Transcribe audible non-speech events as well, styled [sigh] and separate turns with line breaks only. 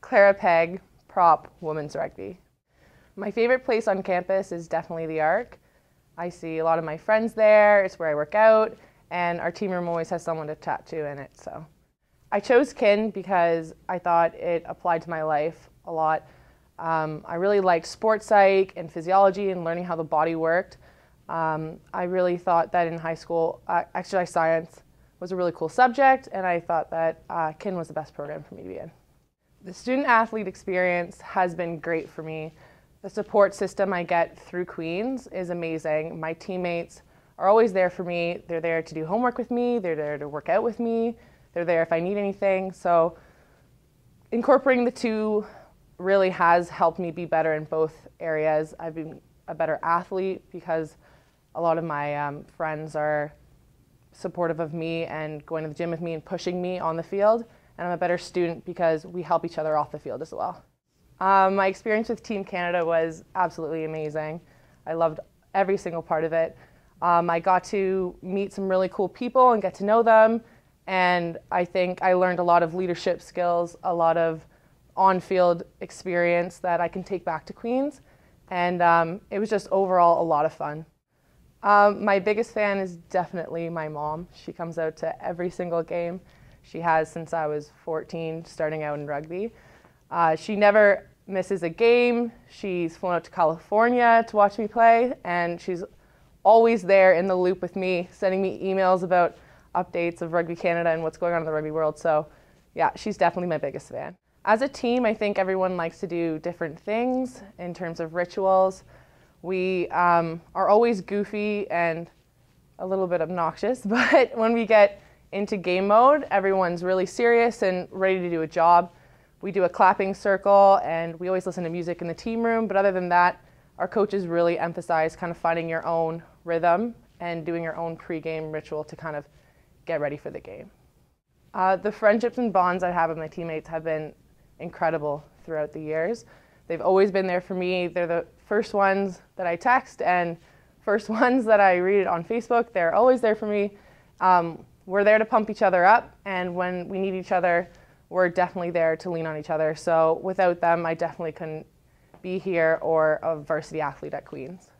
Claragh Pegg, prop women's rugby. My favorite place on campus is definitely the Arc. I see a lot of my friends there, it's where I work out, and our team room always has someone to chat to in it. So I chose kin because I thought it applied to my life a lot. Um, I really liked sports psych and physiology and learning how the body worked. Um, I really thought that in high school, uh, exercise science was a really cool subject, and I thought that uh, kin was the best program for me to be in. The student athlete experience has been great for me. The support system I get through Queen's is amazing. My teammates are always there for me. They're there to do homework with me, they're there to work out with me, they're there if I need anything. So, incorporating the two really has helped me be better in both areas. I've been a better athlete because a lot of my um, friends are supportive of me and going to the gym with me and pushing me on the field and I'm a better student because we help each other off the field as well. Um, my experience with Team Canada was absolutely amazing. I loved every single part of it. Um, I got to meet some really cool people and get to know them, and I think I learned a lot of leadership skills, a lot of on field experience that I can take back to Queen's, and um, it was just overall a lot of fun. Um, my biggest fan is definitely my mom. She comes out to every single game. She has since I was 14, starting out in rugby. Uh, she never misses a game. She's flown out to California to watch me play, and she's always there in the loop with me, sending me emails about updates of Rugby Canada and what's going on in the rugby world. So, yeah, she's definitely my biggest fan. As a team, I think everyone likes to do different things in terms of rituals. We um, are always goofy and a little bit obnoxious, [laughs] but when we get into game mode, everyone's really serious and ready to do a job. We do a clapping circle and we always listen to music in the team room, but other than that, our coaches really emphasize kind of finding your own rhythm and doing your own pre-game ritual to kind of get ready for the game. Uh, the friendships and bonds I have with my teammates have been incredible throughout the years. They've always been there for me. They're the first ones that I text and first [laughs] ones that I read on Facebook. They're always there for me. Um, we're there to pump each other up, and when we need each other, we're definitely there to lean on each other. So without them, I definitely couldn't be here or a varsity athlete at Queen's.